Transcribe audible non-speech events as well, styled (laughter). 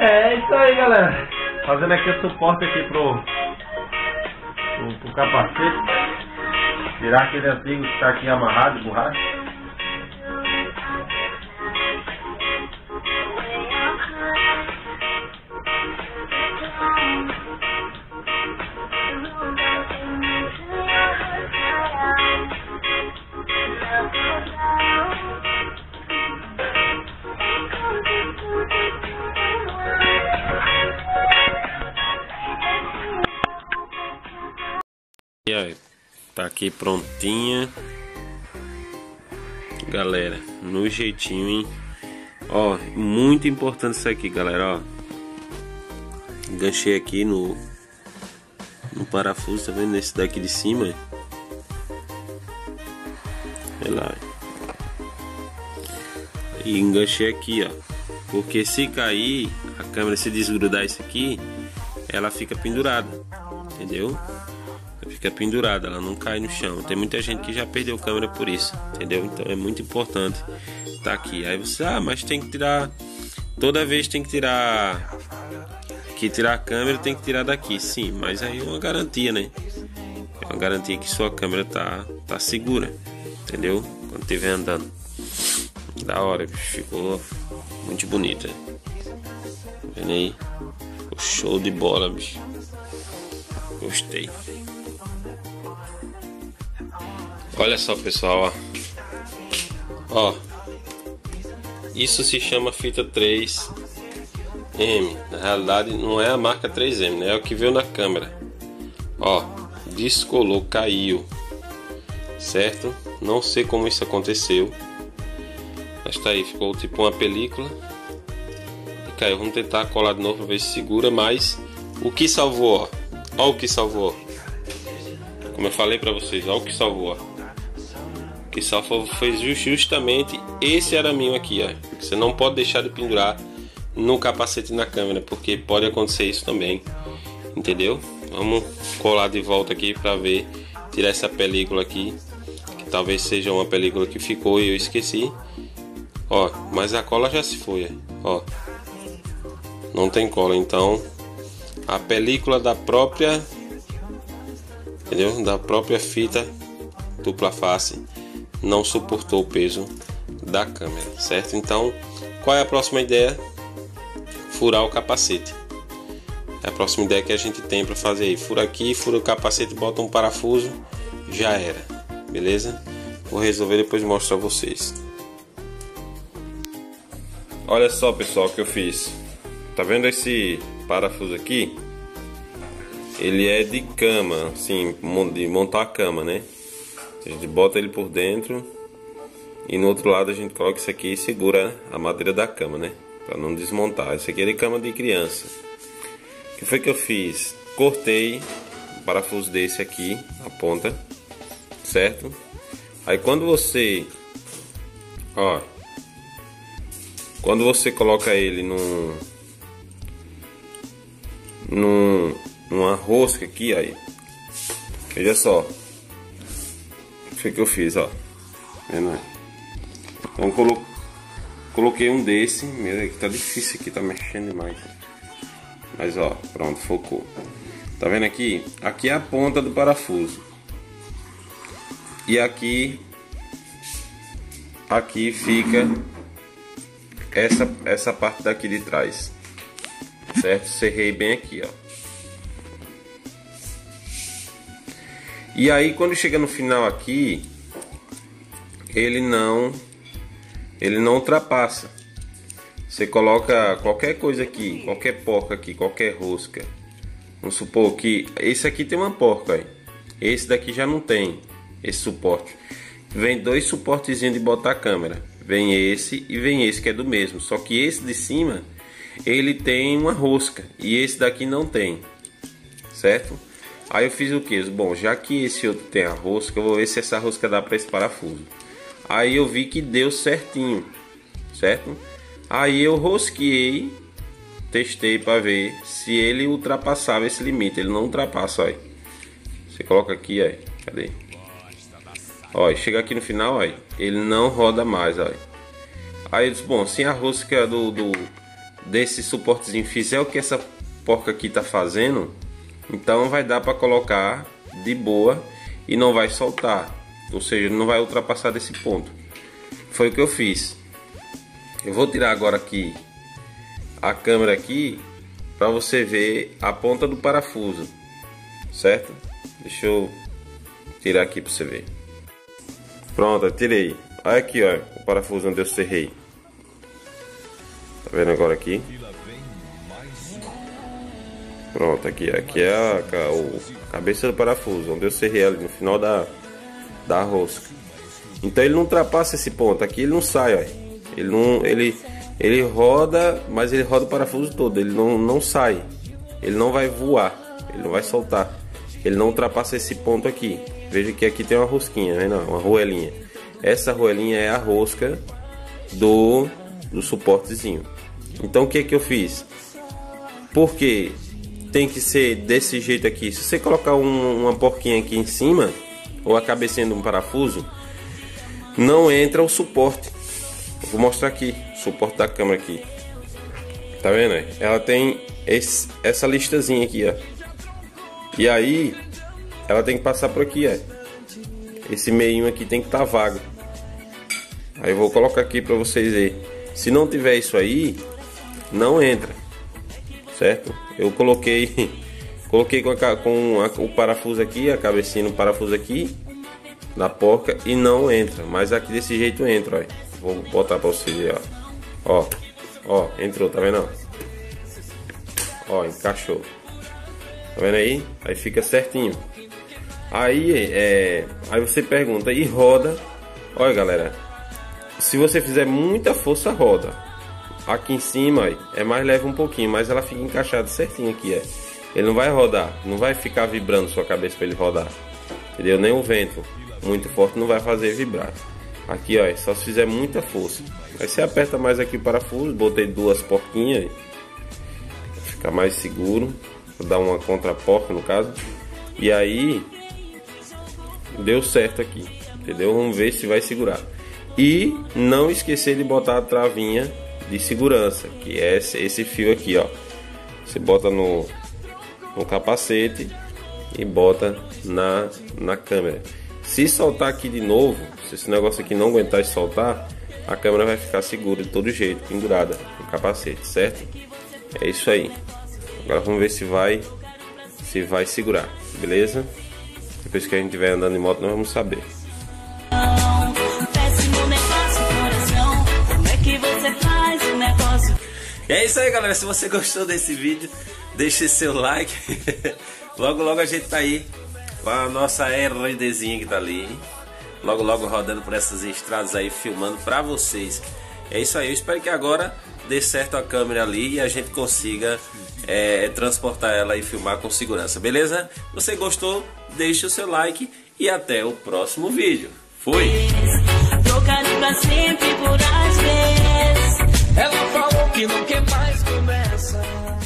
É isso aí, galera. Fazendo aqui o suporte aqui pro, pro, pro capacete. Tirar aquele antigo que está aqui amarrado borracha. E aí, tá aqui prontinha. Galera, no jeitinho, hein? Ó, muito importante isso aqui, galera, ó. Enganchei aqui no no parafuso, tá vendo? Esse daqui de cima. Olha lá. E enganchei aqui, ó. Porque se cair, a câmera se desgrudar isso aqui, ela fica pendurada. Entendeu? Fica pendurada, ela não cai no chão. Tem muita gente que já perdeu câmera por isso, entendeu? Então é muito importante tá aqui. Aí você, ah, mas tem que tirar toda vez tem que tirar que tirar a câmera, tem que tirar daqui. Sim, mas aí é uma garantia, né? É uma garantia que sua câmera tá tá segura, entendeu? Quando estiver andando. Da hora, ficou muito bonita. Vendo aí? Ficou show de bola, bicho. Gostei. Olha só, pessoal, ó. ó. Isso se chama fita 3M. Na realidade, não é a marca 3M, né? É o que veio na câmera. Ó, descolou, caiu. Certo? Não sei como isso aconteceu. Mas tá aí, ficou tipo uma película. E caiu. Vamos tentar colar de novo pra ver se segura. Mas o que salvou, ó. Ó o que salvou. Como eu falei pra vocês, ó o que salvou, ó que salvou foi justamente esse araminho aqui, ó. Você não pode deixar de pendurar no capacete na câmera, porque pode acontecer isso também, entendeu? Vamos colar de volta aqui para ver, tirar essa película aqui, que talvez seja uma película que ficou e eu esqueci. Ó, mas a cola já se foi, ó. Não tem cola, então a película da própria, entendeu? Da própria fita dupla face não suportou o peso da câmera, certo? Então, qual é a próxima ideia? Furar o capacete. É a próxima ideia que a gente tem para fazer aí. Fura aqui, fura o capacete, bota um parafuso, já era. Beleza? Vou resolver depois mostro a vocês. Olha só, pessoal, o que eu fiz. Tá vendo esse parafuso aqui? Ele é de cama, assim, de montar a cama, né? A gente bota ele por dentro e no outro lado a gente coloca isso aqui e segura a madeira da cama, né? Para não desmontar. Isso aqui é de cama de criança. O que foi que eu fiz? Cortei um parafuso desse aqui, a ponta, certo? Aí quando você, ó, quando você coloca ele num, num, numa rosca aqui, aí, veja só, foi que eu fiz, ó. Vendo aí? Então colo coloquei um desse. Meu, é que tá difícil aqui, tá mexendo demais. Mas ó, pronto, focou. Tá vendo aqui? Aqui é a ponta do parafuso. E aqui aqui fica essa essa parte daqui de trás. Certo? Cerrei bem aqui, ó. E aí quando chega no final aqui, ele não ele não ultrapassa. Você coloca qualquer coisa aqui, qualquer porca aqui, qualquer rosca. Vamos supor que esse aqui tem uma porca aí. Esse daqui já não tem esse suporte. Vem dois suportezinhos de botar a câmera. Vem esse e vem esse que é do mesmo. Só que esse de cima ele tem uma rosca e esse daqui não tem. Certo? Aí eu fiz o que? Bom, já que esse outro tem a rosca, eu vou ver se essa rosca dá para esse parafuso. Aí eu vi que deu certinho, certo? Aí eu rosqueei testei para ver se ele ultrapassava esse limite. Ele não ultrapassa, olha. Você coloca aqui, olha. Cadê? Olha, chega aqui no final, olha. Ele não roda mais, olha. Aí eu disse, bom, se a rosca do, do desse suportezinho fizer o que essa porca aqui tá fazendo, então vai dar para colocar de boa e não vai soltar. Ou seja, não vai ultrapassar desse ponto. Foi o que eu fiz. Eu vou tirar agora aqui a câmera aqui para você ver a ponta do parafuso, certo? Deixa eu tirar aqui para você ver. Pronto, tirei. Olha aqui, ó, o parafuso onde eu cerrei. Tá vendo agora aqui? Pronto, aqui, aqui é a, a cabeça do parafuso, onde eu cerrei ali no final da, da rosca. Então ele não ultrapassa esse ponto, aqui ele não sai, ó. Ele não, ele, ele roda, mas ele roda o parafuso todo, ele não, não sai. Ele não vai voar, ele não vai soltar. Ele não ultrapassa esse ponto aqui. Veja que aqui tem uma rosquinha, né? Não, uma roelinha. Essa roelinha é a rosca do, do suportezinho. Então o que é que eu fiz? Porque tem que ser desse jeito aqui. Se você colocar um, uma porquinha aqui em cima, ou a cabecinha de um parafuso, não entra o suporte. vou mostrar aqui, o suporte da câmera aqui. Tá vendo? Ela tem esse, essa listazinha aqui, ó. E aí, ela tem que passar por aqui, ó. Esse meio aqui tem que estar tá vago. Aí eu vou colocar aqui para vocês verem. Se não tiver isso aí, não entra. Certo? Eu coloquei (laughs) coloquei com, a, com a, o parafuso aqui, a cabecinha no parafuso aqui na porca e não entra. Mas aqui desse jeito entra, ó. Vou botar para vocês verem, ó. Ó, ó, entrou, tá vendo? Ó, encaixou. Tá vendo aí? Aí fica certinho. Aí, é, aí você pergunta, e roda? Olha galera, se você fizer muita força, roda. Aqui em cima ó, é mais leve um pouquinho, mas ela fica encaixada certinho aqui. É. Ele não vai rodar, não vai ficar vibrando sua cabeça para ele rodar. Entendeu? Nem o vento muito forte não vai fazer vibrar. Aqui ó, é só se fizer muita força. Aí você aperta mais aqui o parafuso, botei duas porquinhas. Ficar mais seguro. Vou dar uma contraporca no caso. E aí deu certo aqui, entendeu? Vamos ver se vai segurar. E não esquecer de botar a travinha de segurança, que é esse, esse fio aqui, ó. Você bota no, no capacete e bota na, na câmera. Se soltar aqui de novo, se esse negócio aqui não aguentar e soltar, a câmera vai ficar segura de todo jeito, pendurada no capacete, certo? É isso aí. Agora vamos ver se vai se vai segurar, beleza? Depois que a gente estiver andando em moto, nós vamos saber. E é isso aí, galera. Se você gostou desse vídeo, deixe seu like. (laughs) logo, logo a gente tá aí com a nossa RDzinha que tá ali. Logo, logo rodando por essas estradas aí, filmando pra vocês. É isso aí. Eu espero que agora dê certo a câmera ali e a gente consiga é, transportar ela e filmar com segurança, beleza? Você gostou? Deixe o seu like e até o próximo vídeo. Fui! Que quer mais conversa.